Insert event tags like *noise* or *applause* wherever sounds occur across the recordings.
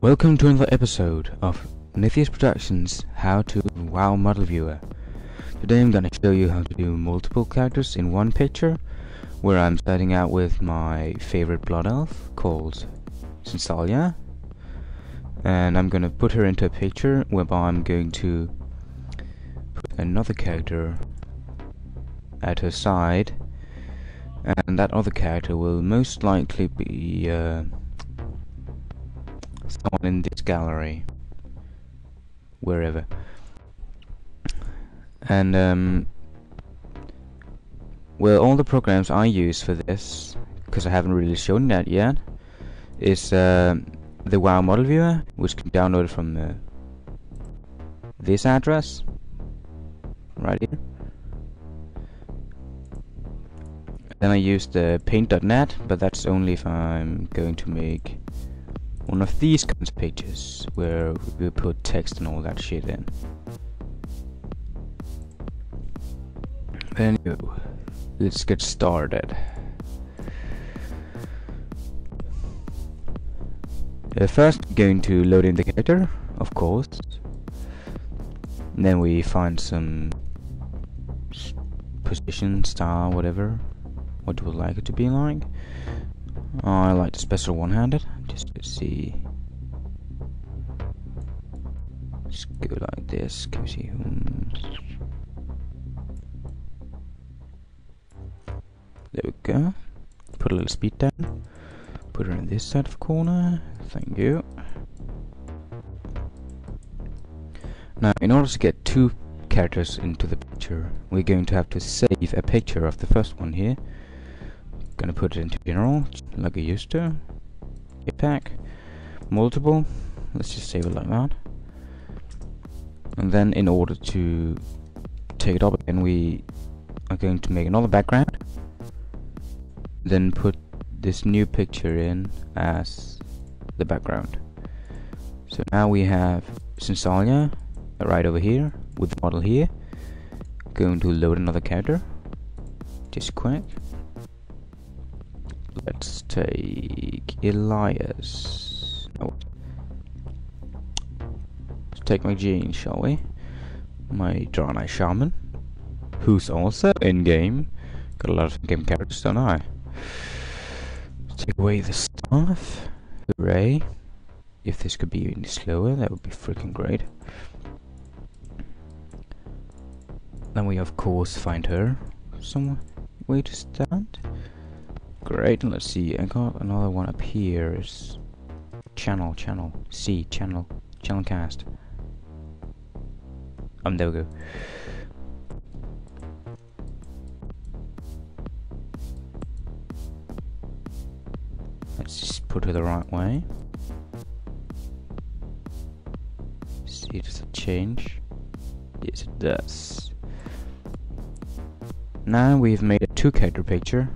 Welcome to another episode of Nithies Productions How to WoW Model Viewer. Today I'm gonna show you how to do multiple characters in one picture, where I'm starting out with my favorite blood elf called Sinsalia, and I'm gonna put her into a picture whereby I'm going to put another character at her side, and that other character will most likely be uh, someone in this gallery, wherever. And um, well, all the programs I use for this, because I haven't really shown that yet, is uh, the WoW Model Viewer, which can download from the, this address right here. Then I use the paint.net, but that's only if I'm going to make one of these kinds of pages where we put text and all that shit in. Anyway, let's get started. Uh, first, going to load in the character, of course. Then we find some position, style, whatever. What do we like it to be like? I like the special one-handed. See. Let's go like this. We see whom? There we go. Put a little speed down. Put her in this side of the corner. Thank you. Now, in order to get two characters into the picture, we're going to have to save a picture of the first one here. Gonna put it into general, like I used to. Pack. Multiple. Let's just save it like that. And then in order to take it up again, we are going to make another background. Then put this new picture in as the background. So now we have Sinsalia right over here with the model here. Going to load another character. Just quick. Let's take Elias. No. Let's take shall we? My Draenei Shaman, who's also in game. Got a lot of game characters, don't I? take away the staff. Hooray. If this could be any slower, that would be freaking great. Then we of course find her. Some way to stand. Great, let's see, I got another one up here. Is channel, channel, C, channel, channel cast. Um, there we go. Let's just put her the right way. See, does it change? Yes, it does. Now we've made a two character picture.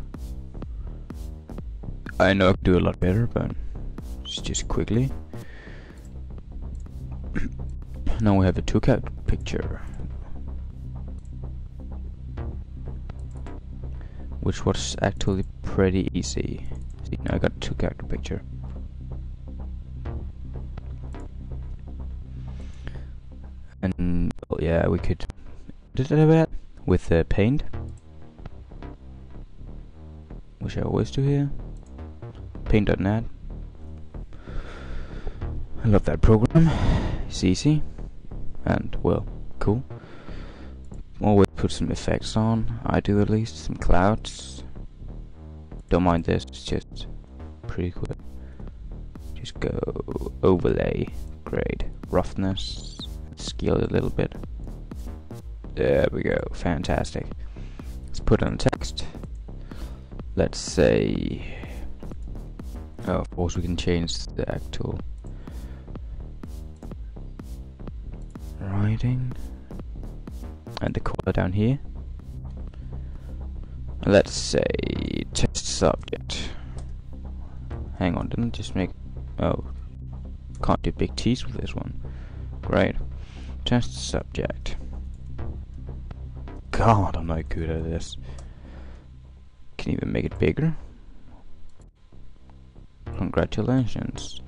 I know I could do a lot better, but just quickly. *clears throat* now we have a two-cat picture. Which was actually pretty easy. See, now I got two character picture. And, well, yeah, we could do that with the paint. Which I always do here. Paint.net. I love that program. It's easy. And, well, cool. Always put some effects on. I do at least. Some clouds. Don't mind this, it's just pretty quick. Just go overlay. grade Roughness. Scale it a little bit. There we go. Fantastic. Let's put on text. Let's say. Oh, of course, we can change the actual writing and the color down here. Let's say test subject. Hang on, didn't just make. Oh, can't do big T's with this one. Great. Test subject. God, I'm not good at this. Can even make it bigger. Congratulations.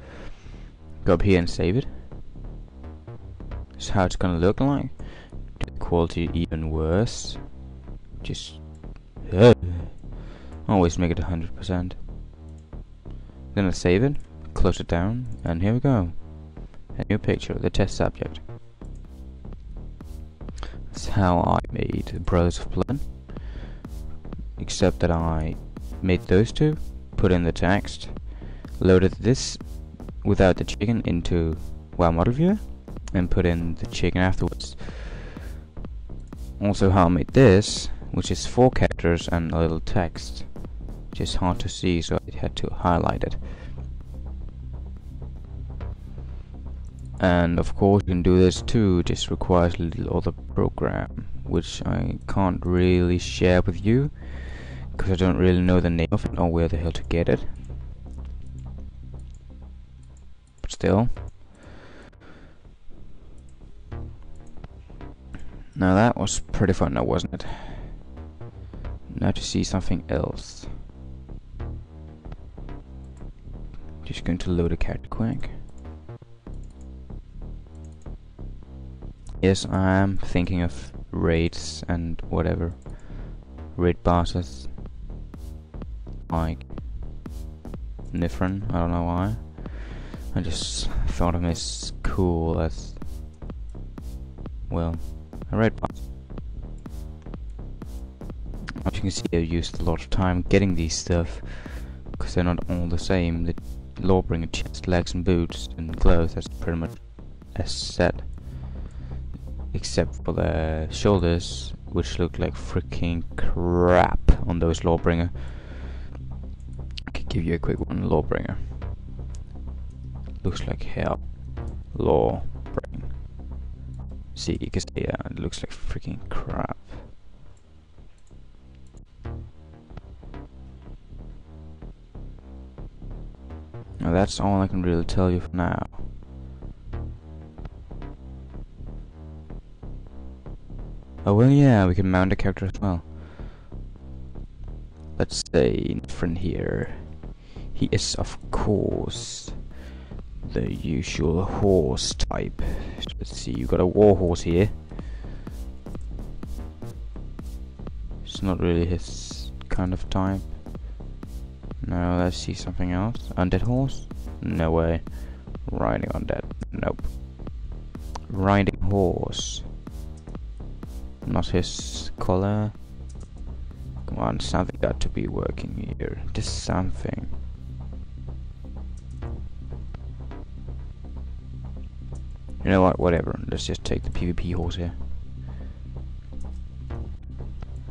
Go up here and save it. This is how it's gonna look like. The quality even worse. Just always make it 100%. Then I save it, close it down, and here we go. A new picture, of the test subject. That's how I made the Brothers of Blood. Except that I made those two, put in the text, loaded this without the chicken into WoW Model Viewer, and put in the chicken afterwards. Also how I made this, which is four characters and a little text. Which is hard to see, so I had to highlight it. And of course you can do this too, just requires a little other program, which I can't really share with you, because I don't really know the name of it or where the hell to get it. But still. Now that was pretty fun now, wasn't it? Now to see something else. Just going to load a character quick. Yes, I am thinking of raids and whatever. Raid bosses. Like Nefarian, I don't know why. I just thought him as cool as well a raid boss. As you can see I used a lot of time getting these stuff because they're not all the same. The Lawbringer chest, legs and boots and gloves that's pretty much a set. Except for the shoulders which look like freaking crap on those Lawbringer. I could give you a quick one, Lawbringer. Looks like hell. brain. See, you can see, yeah, uh, it looks like freaking crap. Now that's all I can really tell you for now. Oh well yeah, we can mount a character as well. Let's say friend here. He is of course the usual horse type. Let's see, you've got a war horse here. It's not really his kind of type. No, let's see something else. Undead horse? No way. Riding undead. Nope. Riding horse. Not his color. Come on, something got to be working here. Just something. You know what, whatever. Let's just take the PvP horse here.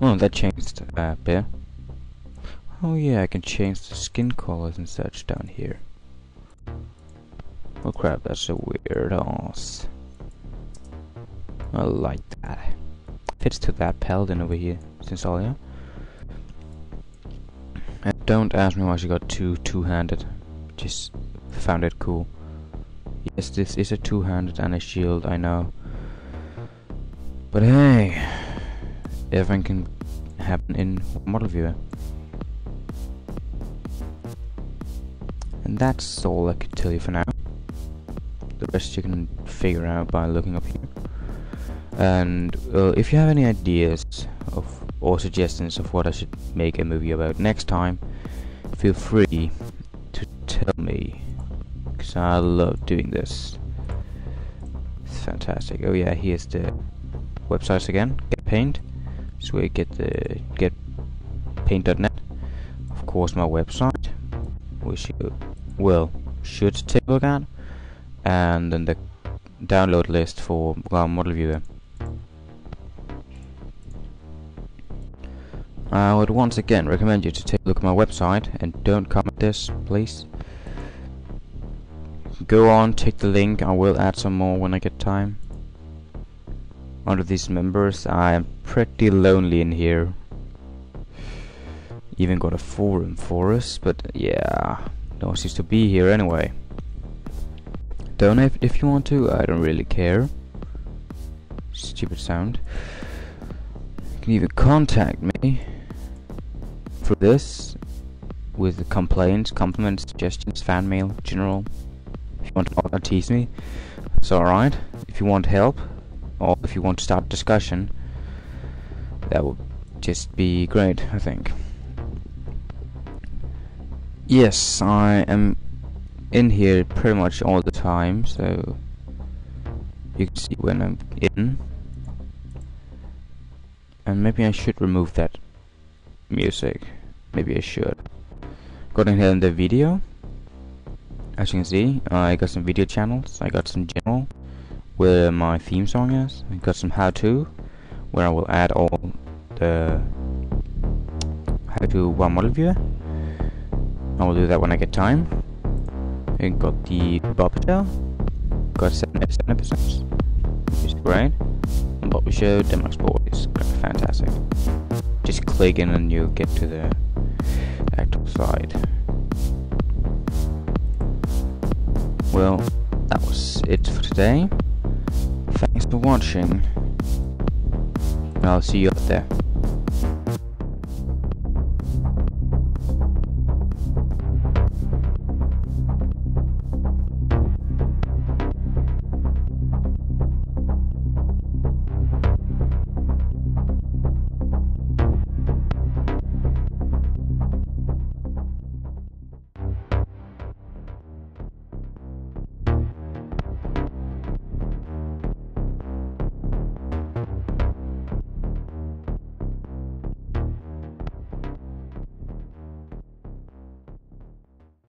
Oh, that changed uh, bit. Oh yeah, I can change the skin colors and such down here. Oh crap, that's a weird ass. I like that. Fits to that paladin over here, Sinsalia. And don't ask me why she got two two-handed. Just found it cool. Yes, this is a two-handed and a shield, I know. But hey, everything can happen in model viewer. And that's all I can tell you for now. The rest you can figure out by looking up here. And uh, if you have any ideas of or suggestions of what I should make a movie about next time, feel free to tell me. Because I love doing this. It's fantastic. Oh yeah, here's the websites again. Get Paint. So we get the get paint.net. Of course my website. Which you will should take a look at. And then the download list for model viewer. I would once again recommend you to take a look at my website and don't comment this, please. Go on, take the link, I will add some more when I get time. Under these members, I am pretty lonely in here. Even got a forum for us, but yeah, no one seems to be here anyway. Donate if you want to, I don't really care. Stupid sound. You can even contact me for this with complaints, compliments, suggestions, fan mail, general want to tease me, it's alright. If you want help, or if you want to start discussion, that would just be great, I think. Yes, I am in here pretty much all the time, so you can see when I'm in. And maybe I should remove that music. Maybe I should. In here in the video. As you can see, uh, I got some video channels. I got some general, where my theme song is. I got some how-to, where I will add all the how-to one model viewer. I will do that when I get time. I got the Bob Show. Got seven, seven episodes. Which is great. And Bob Show, Denmark's Boys. Fantastic. Just click in and you'll get to the actual side. Well, that was it for today. Thanks for watching. And I'll see you up there.